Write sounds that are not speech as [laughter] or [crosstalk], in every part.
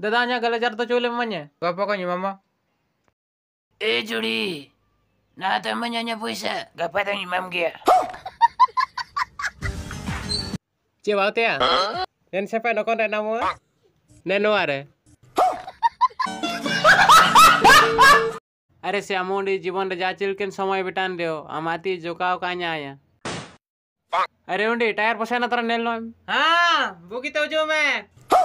Dadanya gala jarto chule mamanya. Gapa ko mama? Eh Juri, na temannya nya puisa, gak patang imam dia. Cie bau tia. Yan siapa no kon namo? Neno are. अरे श्यामुंडी जीवन रे जाचिल केन समय बिटान देओ अमाती जोकाव कान्या आया अरे उंडी tyre पसे ना तोरा नेल नो हाँ बुकी तो जो मैं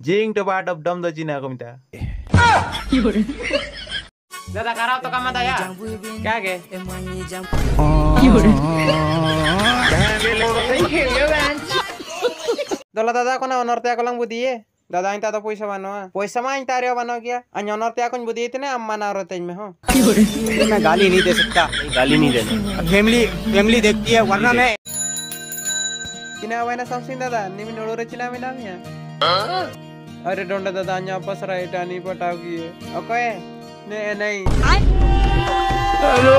जिंग तो पार्ट ऑफ़ डम दो चिना को मिता दादा कराओ तो कमा दया क्या के lang budiye. Dada inta to puisa bano. Puisa ma inta रे बनो अन्य ako बुदिये तने अम्मा ना रोते में हो. मैं गाली नहीं दे सकता गाली नहीं देना फैमिली फैमिली देखती है वरना मैं वायना समसिंग दादा निमी नोड़ो रे चिना में नाम या. अरे डोंडा दादा अन्य आपस राइट आनी पटाव किए. ओके? ने नहीं. हेलो।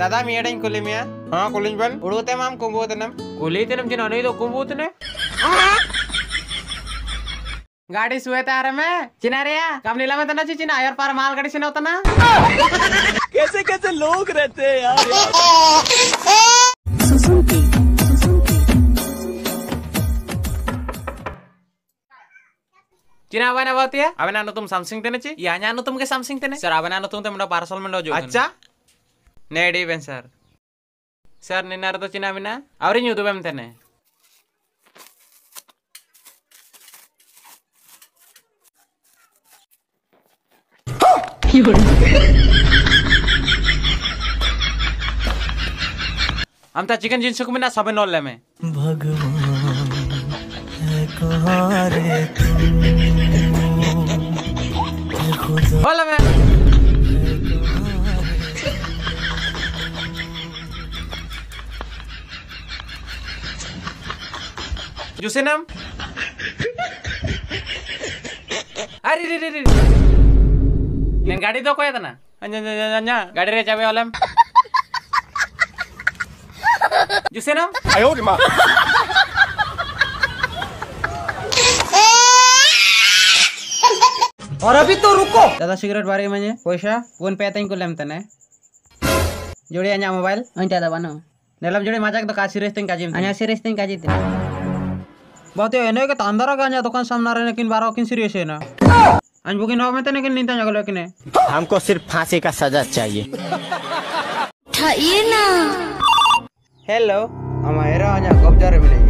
दादा मी एडिंग कुली मिया हाँ? कुलिंग बन। उड़ोते माम कुंबोतनम कुली तनम जिना नहीं तो कुंबोतने गाड़ी सुए तारे में चिना रिया कब नीला में तना चिना यार पर माल गाड़ी से ना? कैसे कैसे लोग रहते हैं यार? [laughs] चिना चीना अवन अवत अवन अन तुम सैमसंग तेने यानी अन तुम के सैमसंग तेने सर अवन अन तुम तेमो पार्सल मेडो जो अच्छा नेडी बेन सर सर निन्न अर्थ चीना अवना अवर यूदूबेम तेने हम तो चिकन जिनस को मिना सब नल लेमे भगवान होला में Jusenam? अरे रे रे रे నేను గాడి తో కోయదనా అంజ గాడి రే చావే వాళ్ళం చూసేనా और अभी तो रुको। दादा सिगरेट बारे में पैसा कोन पे को लेम तने जोड़ी अन्या मोबाइल Anta dah mana? नेलम जोड़ी माजाक तो का सीरियस तई Kazim Hanya serius ting kaji tu. बहुत के तांदरा का अन्या दुकान सामना रहे लेकिन बारो किन सीरियस है ना? अंज बुकिन नौ में तने के नींदा जगलो लेकिन हमको सिर्फ़ फांसी का सजा चाहिए। हेलो हमारा अन्या कब जा रहे मिलेंगे।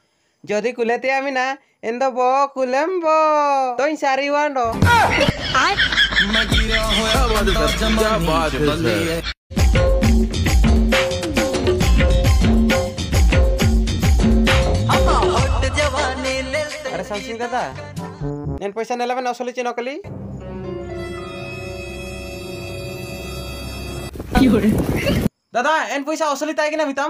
যদি কুলেতে আমি না এন্দ ব কুলেম ব। তুই সারি ওয়ান আরে শামসিং দাদা এন পয়সা নেলাবেন অসলিছি নকলি? দাদা এন পয়সা অসলি তাই কিনা ভিতাম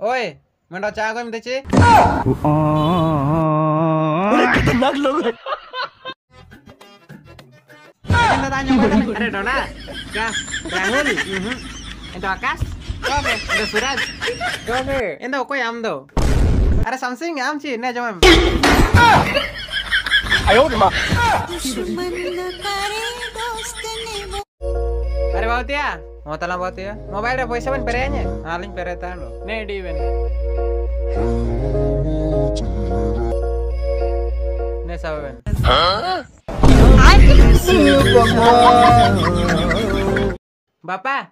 ओए मंडा चाह को मिते चे खतरनाक लोग हैं Dona, ya, Rahul, mhm. Itu Akas, oke, itu Suraj, oke, itu kau yang do, ada something yang sih, nih cuma, आयो रे माँ ada telan baut ya, mobile ada voice apa perenya, aling peretan lo, nih di ini, nih saben, Bapak,